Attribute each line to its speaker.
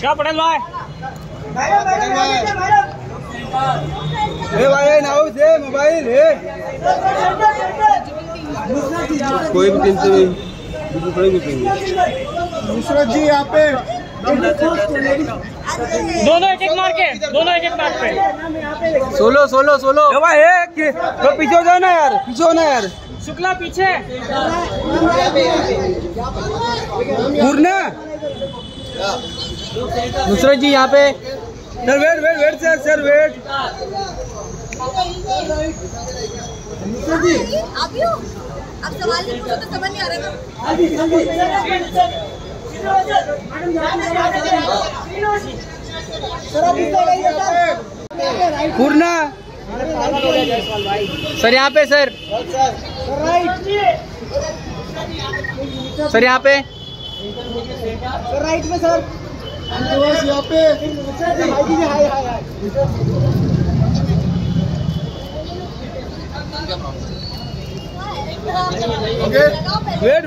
Speaker 1: क्या पटेल भाई?
Speaker 2: ए भाई नाउ से मोबाइल है कोई भी टेंशन नहीं कोई भी।
Speaker 3: नुसरत जी यहाँ पे।
Speaker 1: दोनों एक एक मार के दोनों एक एक मार पे
Speaker 2: सोलो सोलो सोलो। भाई ए कि- तो पीछे हो जाओ ना यार पीछे हो ना यार।
Speaker 1: शुक्ला पीछे।
Speaker 2: पूर्णा
Speaker 1: नुसरत जी यहाँ पे।
Speaker 2: Sir wait wait wait sir sir wait
Speaker 4: आप ही आप सवाल नहीं पूछो तो समझ नहीं आ रहा
Speaker 2: पूर्णा
Speaker 1: सर यहाँ पे सर सर यहाँ पे?
Speaker 3: राइट में सर यहाँ पे ओके हाय हाय
Speaker 2: वेट